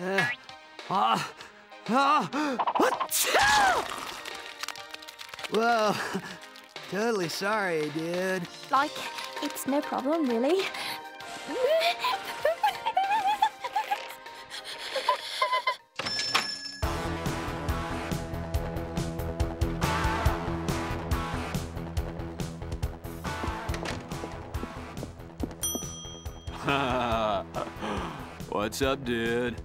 Uh, uh, uh! Whoa, totally sorry, dude. Like, it's no problem, really. What's up, dude?